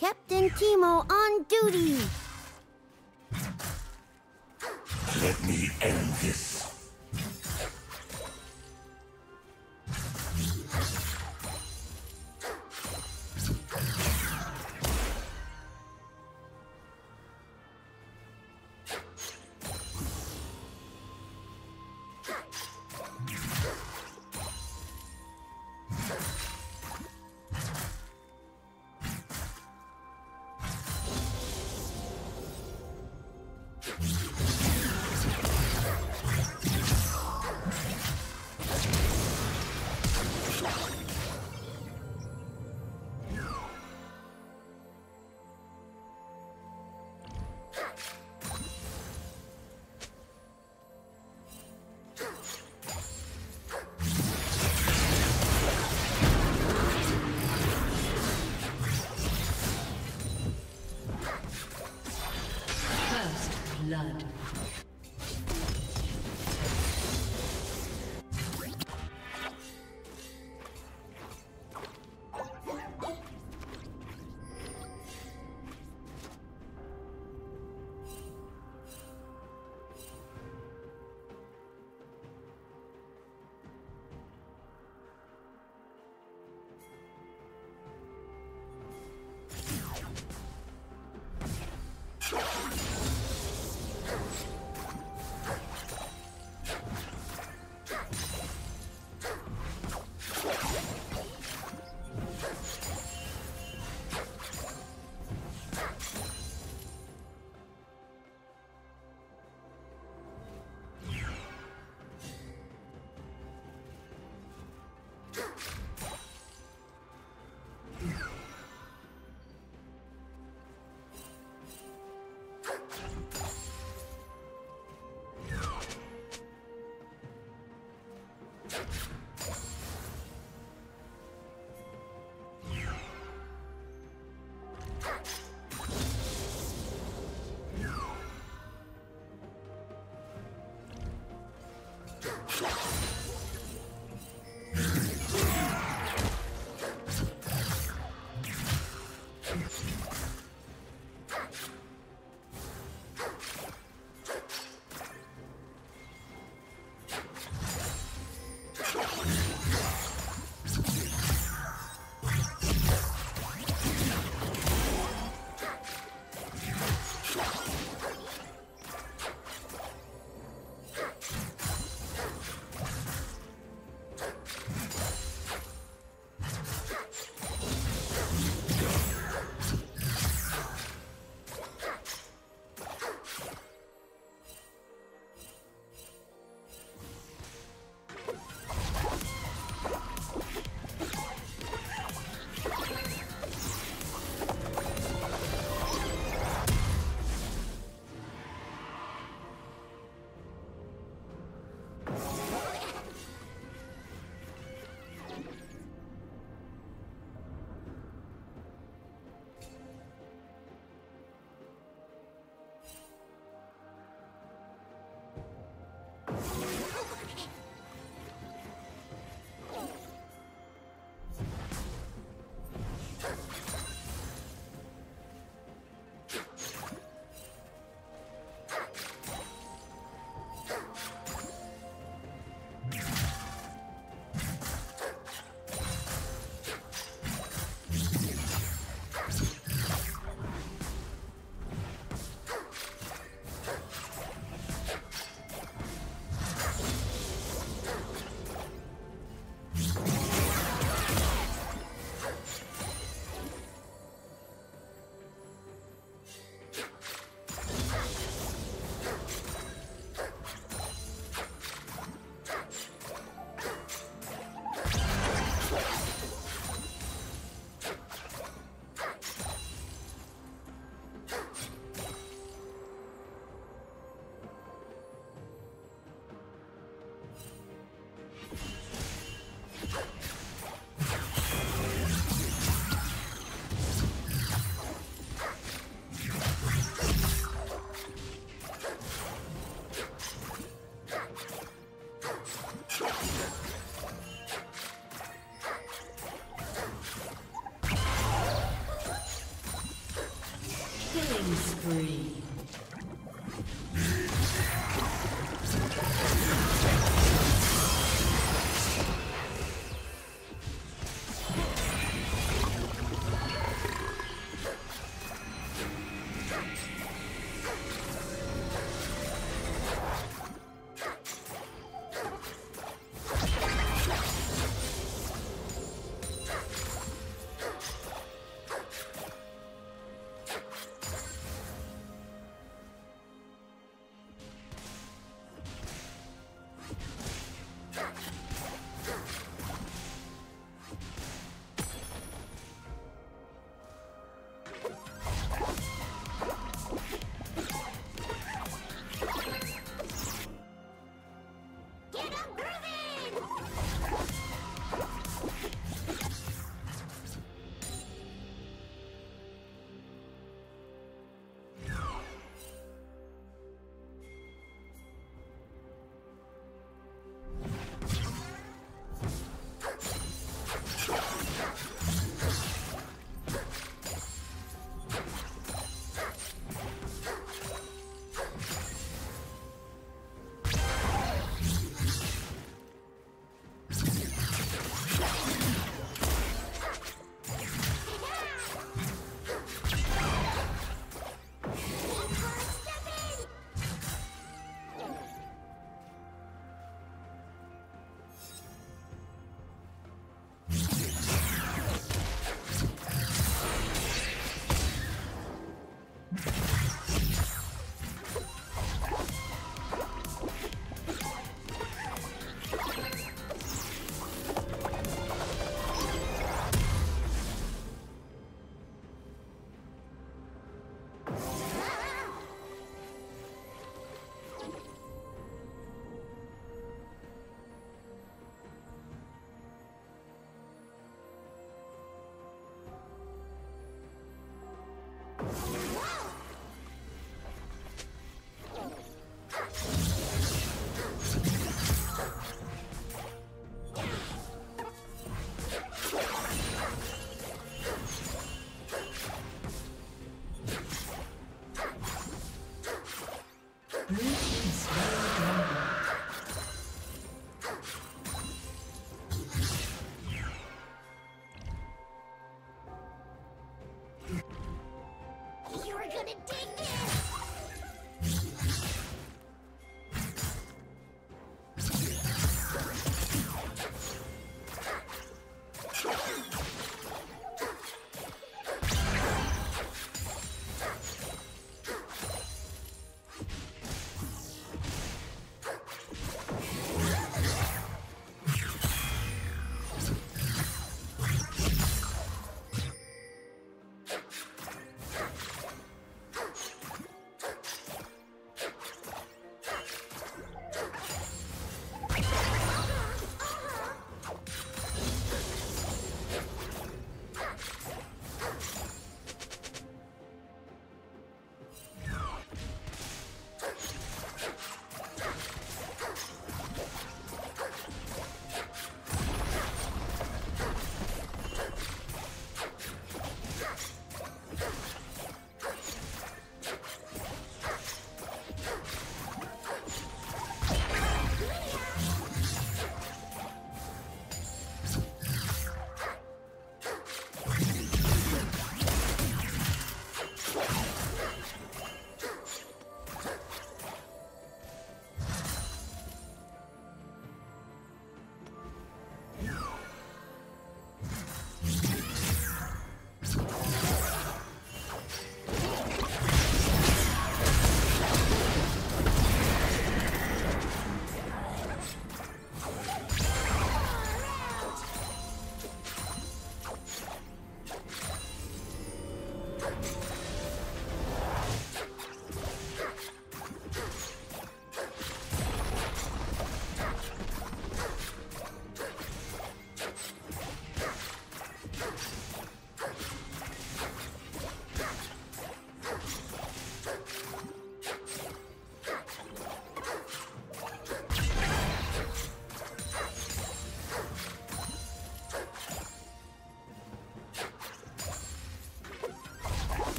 Captain Teemo on duty. Let me end this. Blood. you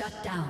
Shut down.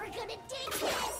We're gonna take this!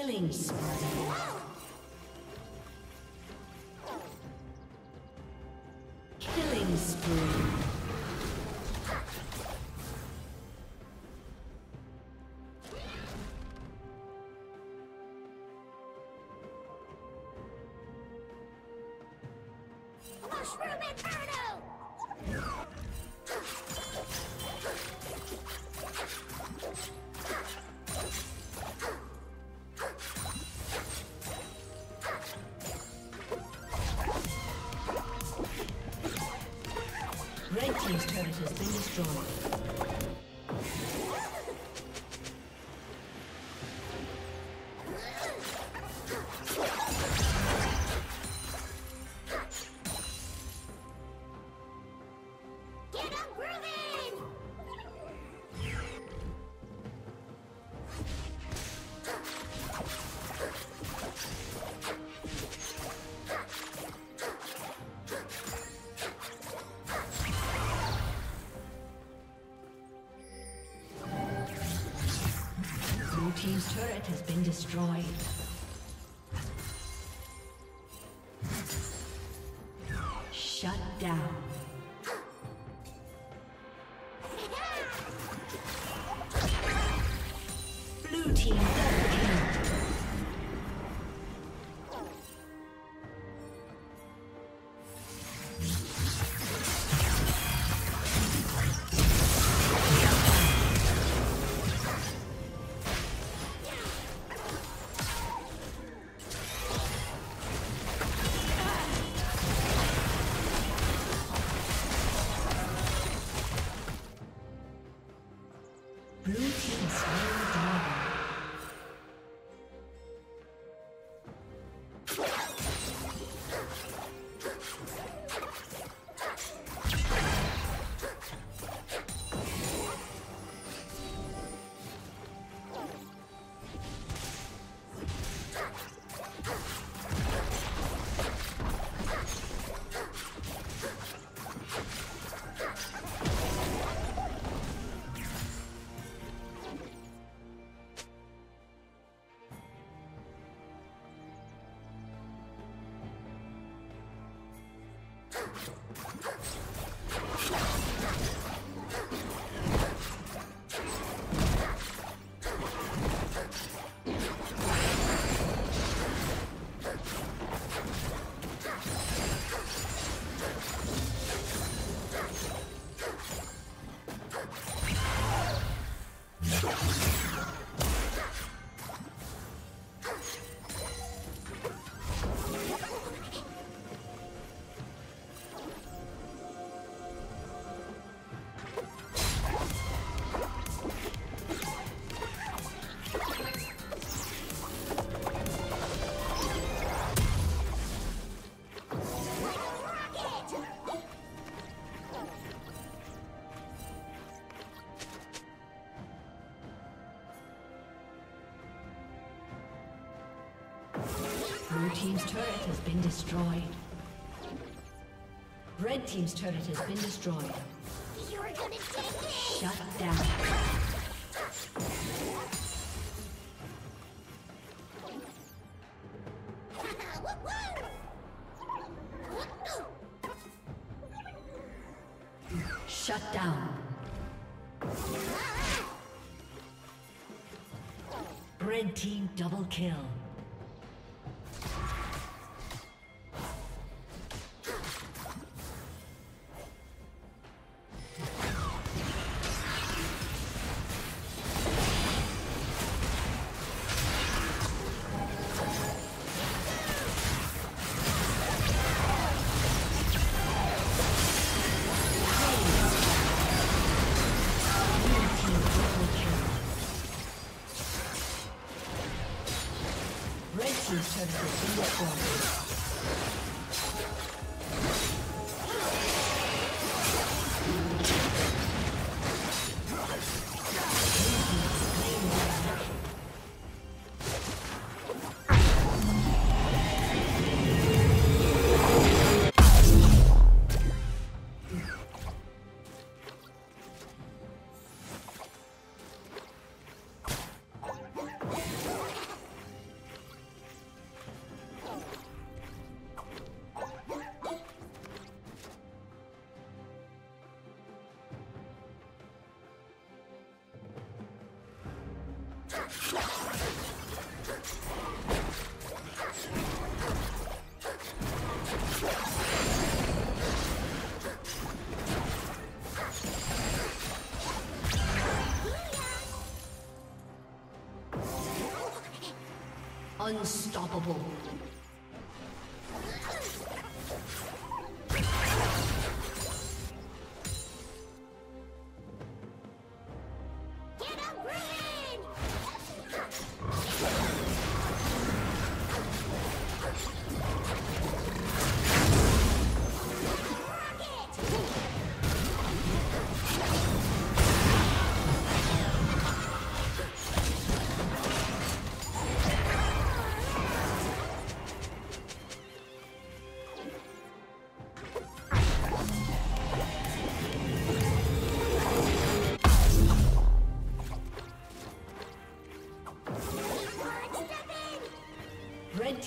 Killing spree. Has been destroyed. Blue Team's turret has been destroyed. Red Team's turret has been destroyed. You're gonna take it! Shut down. Shut down. Red Team double kill. Unstoppable.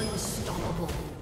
Unstoppable.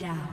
Down.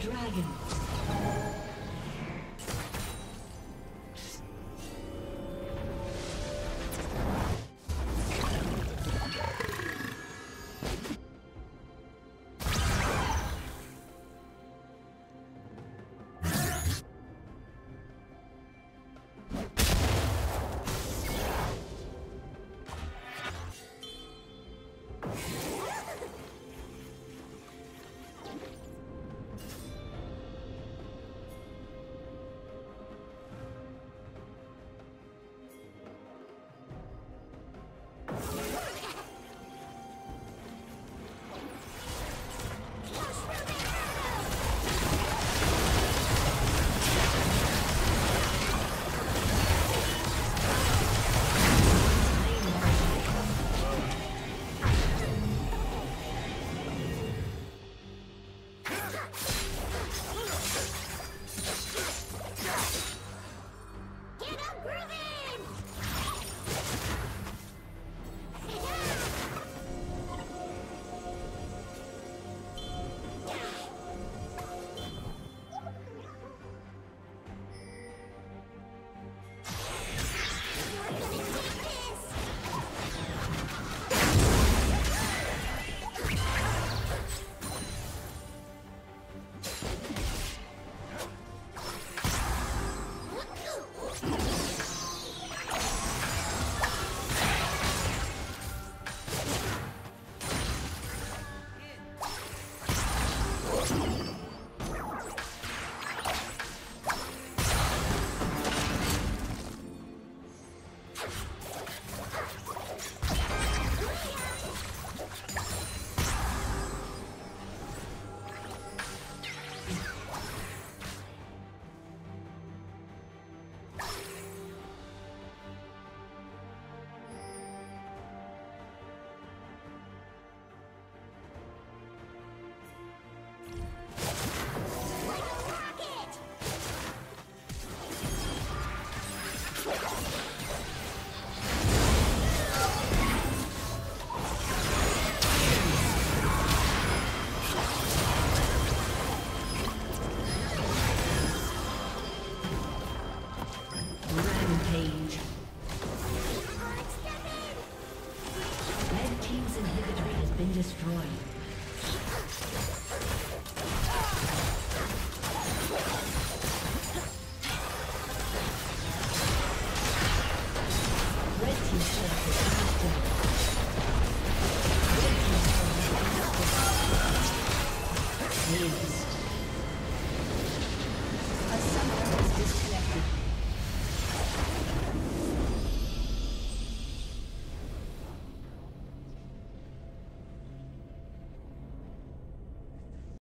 Dragon.